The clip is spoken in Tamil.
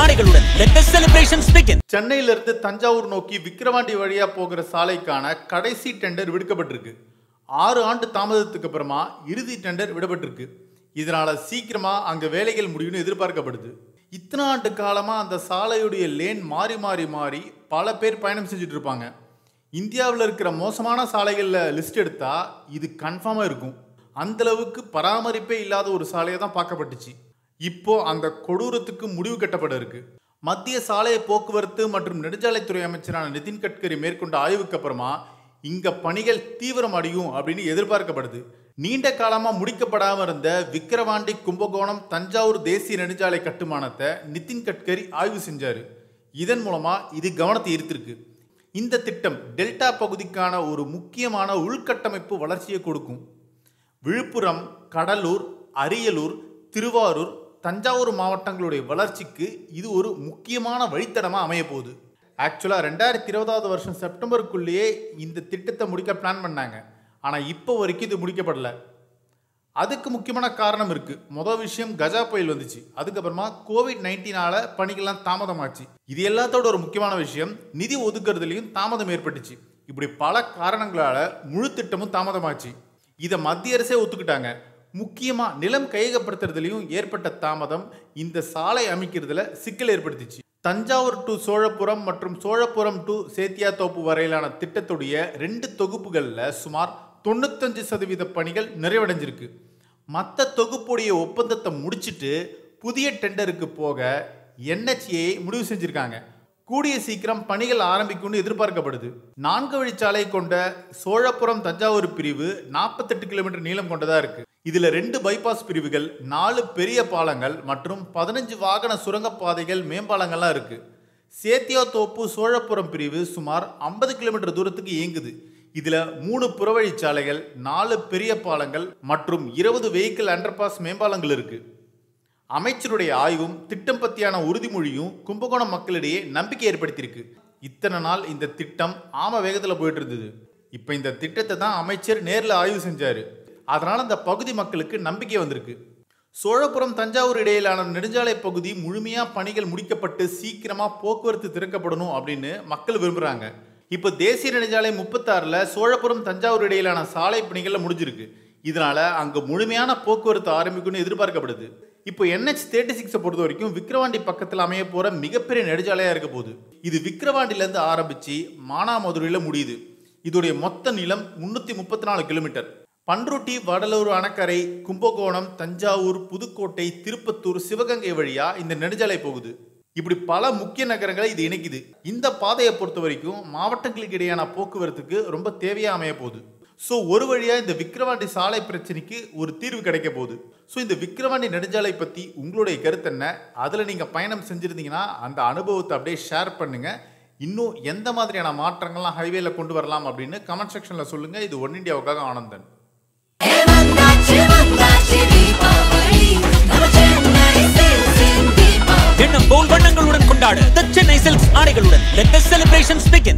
ஆடைகளுடன். சென்னையில இருந்து தஞ்சாவூர் நோக்கி விக்கிரவாண்டி வழியா போகிற சாலைக்கான கடைசி டெண்டர் விடுக்கப்பட்டிருக்கு. ஆறு ஆண்டு தாமதத்துக்கு அப்புறமா இறுதி டெண்டர் விடப்பட்டிருக்கு. இதனால சீக்கிரமா அங்க வேலைகள் முடியும்னு எதிர்பார்க்கப்படுது. இத்தனை ஆண்டு காலமா அந்த சாலையுடைய லேன் மாறி மாறி மாறி பல பேர் பயணம் செஞ்சுட்டு இருப்பாங்க. இந்தியாவில் இருக்கிற மோசமான சாலைகளில் லிஸ்ட் எடுத்தா இது கன்ஃபார்மாக இருக்கும். அந்தளவுக்கு பராமரிப்பே இல்லாத ஒரு சாலையை தான் பார்க்கப்பட்டுச்சு. இப்போ அந்த கொடூரத்துக்கு முடிவு கட்டப்பட இருக்கு. மத்திய சாலை போக்குவரத்து மற்றும் நெடுஞ்சாலைத்துறை அமைச்சரான நிதின் கட்கரி மேற்கொண்ட ஆய்வுக்கு அப்புறமா இங்க பணிகள் தீவிரம் அடையும் அப்படின்னு எதிர்பார்க்கப்படுது. நீண்ட காலமா முடிக்கப்படாமல் இருந்த விக்கிரவாண்டி கும்பகோணம் தஞ்சாவூர் தேசிய நெடுஞ்சாலை கட்டுமானத்தை நிதின் கட்கரி ஆய்வு செஞ்சாரு. இதன் மூலமா இது கவனத்தை ஈர்த்திருக்கு. இந்த திட்டம் டெல்டா பகுதிக்கான ஒரு முக்கியமான உள்கட்டமைப்பு வளர்ச்சியை கொடுக்கும். விழுப்புரம் கடலூர் அரியலூர் திருவாரூர் தஞ்சாவூர் மாவட்டங்களுடைய வளர்ச்சிக்கு இது ஒரு முக்கியமான வழித்தடமாக அமைய போகுது ஆக்சுவலாக ரெண்டாயிரத்தி இருபதாவது வருஷம் செப்டம்பருக்குள்ளேயே இந்த திட்டத்தை முடிக்க பிளான் பண்ணாங்க. ஆனால் இப்போ வரைக்கும் இது முடிக்கப்படலை. அதுக்கு முக்கியமான காரணம் இருக்குது முதல் விஷயம் கஜா புயல் வந்துச்சு. அதுக்கப்புறமா கோவிட் நைன்டீனால் பணிகள்லாம் தாமதமாச்சு. இது எல்லாத்தோட ஒரு முக்கியமான விஷயம். நிதி ஒதுக்குறதுலையும் தாமதம் ஏற்பட்டுச்சு. இப்படி பல காரணங்களால் முழு திட்டமும் தாமதமாச்சு. இதை மத்திய அரசே ஒத்துக்கிட்டாங்க. முக்கியமாக நிலம் கையகப்படுத்துறதுலையும் ஏற்பட்ட தாமதம் இந்த சாலை அமைக்கிறதுல சிக்கல் ஏற்படுத்திச்சு. தஞ்சாவூர் டு சோழப்புரம் மற்றும் சோழப்புரம் டு சேத்தியாத்தோப்பு வரையிலான திட்டத்துடைய ரெண்டு தொகுப்புகளில் சுமார் தொண்ணூத்தஞ்சு சதவீத பணிகள் நிறைவடைஞ்சிருக்கு. மற்ற தொகுப்புடைய ஒப்பந்தத்தை முடிச்சிட்டு புதிய டெண்டருக்கு போக என்ஹெச்ஏ முடிவு செஞ்சுருக்காங்க. கூடிய சீக்கிரம் பணிகள் ஆரம்பிக்கும்னு எதிர்பார்க்கப்படுது. நான்கு வழிச்சாலை கொண்ட சோழப்புரம் தஞ்சாவூர் பிரிவு நாற்பத்தெட்டு கிலோமீட்டர் நீளம் கொண்டதா இருக்கு. இதுல ரெண்டு பைபாஸ் பிரிவுகள் நாலு பெரிய பாலங்கள் மற்றும் பதினஞ்சு வாகன சுரங்கப்பாதைகள் மேம்பாலங்கள்லாம் இருக்கு. சேத்தியாத்தோப்பு சோழப்புரம் பிரிவு சுமார் ஐம்பது கிலோமீட்டர் தூரத்துக்கு இயங்குது. இதுல மூணு புறவழிச்சாலைகள் நாலு பெரிய பாலங்கள் மற்றும் இருபது வெஹிக்கிள் அண்டர்பாஸ் மேம்பாலங்கள் இருக்கு. அமைச்சருடைய ஆய்வும் திட்டம் பற்றியான உறுதிமொழியும் கும்பகோணம் மக்களிடையே நம்பிக்கை ஏற்படுத்தியிருக்கு. இத்தனை நாள் இந்த திட்டம் ஆம வேகத்தில் போயிட்டு இருந்தது இப்போ இந்த திட்டத்தை தான் அமைச்சர் நேரில் ஆய்வு செஞ்சாரு. அதனால் அந்த பகுதி மக்களுக்கு நம்பிக்கை வந்திருக்கு. சோழபுரம் தஞ்சாவூர் இடையிலான நெடுஞ்சாலை பகுதி முழுமையாக பணிகள் முடிக்கப்பட்டு சீக்கிரமாக போக்குவரத்து திறக்கப்படணும் அப்படின்னு மக்கள் விரும்புகிறாங்க இப்போ தேசிய நெடுஞ்சாலை முப்பத்தாறில் சோழபுரம் தஞ்சாவூர் இடையிலான சாலை பணிகளில் முடிஞ்சிருக்கு. இதனால் அங்கே முழுமையான போக்குவரத்து ஆரம்பிக்கும்னு எதிர்பார்க்கப்படுது. இப்போ என்ஹெச் தேர்ட்டி சிக்ஸை பொறுத்த வரைக்கும் விக்கிரவாண்டி பக்கத்தில் அமைய போகிற மிகப்பெரிய நெடுஞ்சாலையாக இருக்க போகுது. இது விக்ரவாண்டிலேருந்து ஆரம்பித்து ஆரம்பிச்சு முடியுது. இதோடைய மொத்த நீளம் முந்நூற்றி முப்பத்தி நாலு கிலோமீட்டர். பன்ருட்டி வடலூர் அணக்கரை கும்பகோணம் தஞ்சாவூர் புதுக்கோட்டை திருப்பத்தூர் சிவகங்கை வழியாக இந்த நெடுஞ்சாலை போகுது. இப்படி பல முக்கிய நகரங்களை இது இணைக்குது. இந்த பாதையை பொறுத்த வரைக்கும் மாவட்டங்களுக்கு இடையான போக்குவரத்துக்கு ரொம்ப தேவையாக அமைய போகுது. ஸோ ஒரு வழியாக இந்த விக்ரவாண்டி சாலை பிரச்சனைக்கு ஒரு தீர்வு கிடைக்க போகுது. ஸோ இந்த விக்ரவாண்டி நெடுஞ்சாலை பற்றி உங்களுடைய கருத்து என்ன? அதில் நீங்கள் பயணம் செஞ்சுருந்தீங்கன்னா அந்த அனுபவத்தை அப்படியே ஷேர் பண்ணுங்கள் இன்னும் எந்த மாதிரியான மாற்றங்கள்லாம் ஹைவேல கொண்டு வரலாம் அப்படின்னு கமெண்ட் செக்ஷனில் சொல்லுங்கள் இது ஒன் இண்டியாவுக்காக ஆனந்தன். வந்தாச்சு சென்னை எண்ணம் போல் வண்ணங்களுடன் கொண்டாடு. சென்னை ஆடைகளுடன். Let